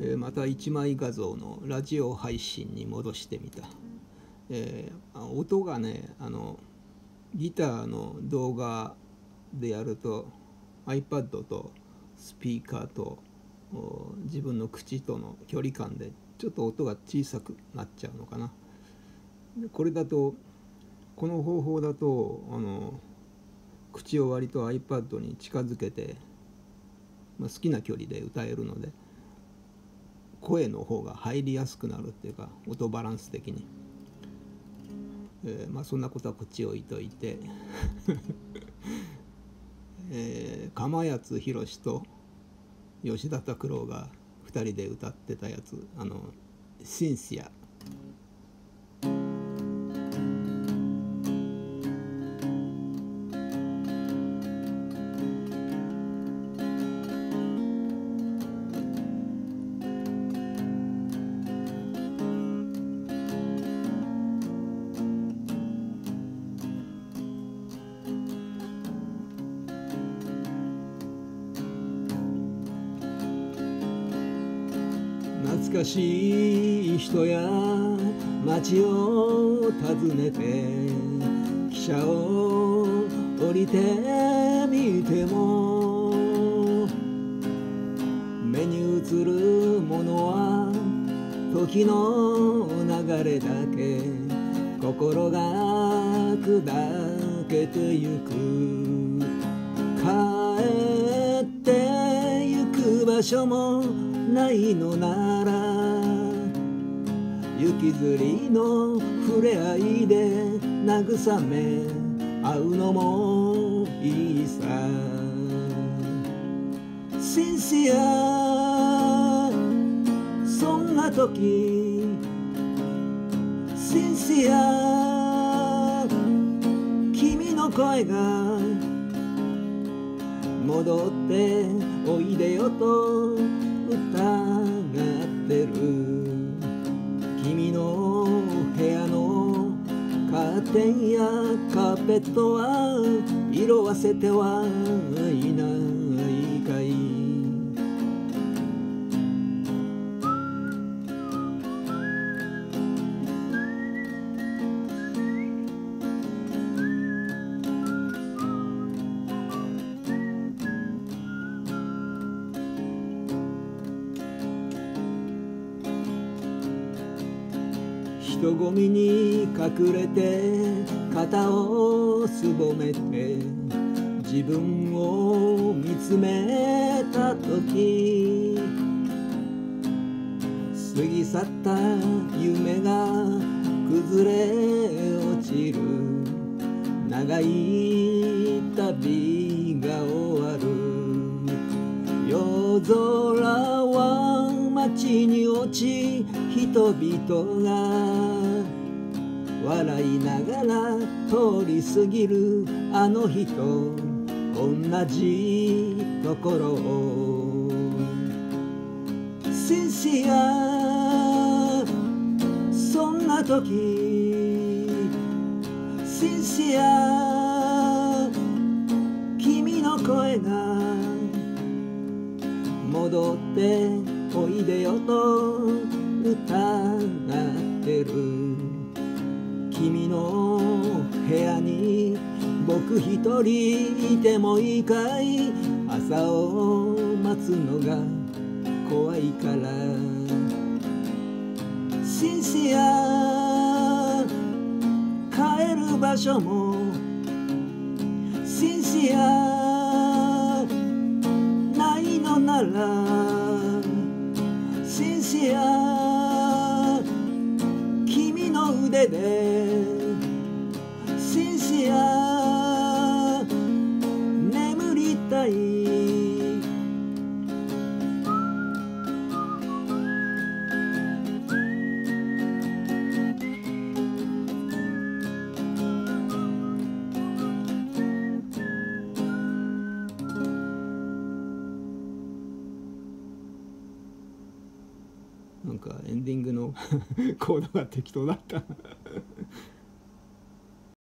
え、また1枚画像のラジオ配信に戻してみた、えー、音がねあのギターの動画でやると iPad とスピーカーと自分の口との距離感でちょっと音が小さくなっちゃうのかな。これだとこの方法だとあの口を割と iPad に近づけて、まあ、好きな距離で歌えるので声の方が入りやすくなるっていうか音バランス的に、えー、まあそんなことはこっち置いといて。えー、釜谷宏と吉田拓郎が2人で歌ってたやつあの「シンシア」懐かしい人や街を訪ねて汽車を降りてみても目に映るものは時の流れだけ心が砕けてゆく。帰ってゆく場所もないのな雪吊りの触れ合いで慰め合うのもいいさ。シンシアそんな時シンシア君の声が戻っておいでよと。ベッドは色あせてはいない。人混みに隠れて肩をすぼめて自分を見つめた時過ぎ去った夢が崩れ落ちる。長い旅が終わる。夜空は街に落ち人々が笑いながら通り過ぎるあの日と同じところを。シンシアそんな時シンシア君の声が戻っておいでよと歌る。君の部屋に僕一人いてもいいかい？朝を待つのが怖いから。シンシア帰る場所も。シンシアないのなら。de なんかエンディングの コードが適当だった。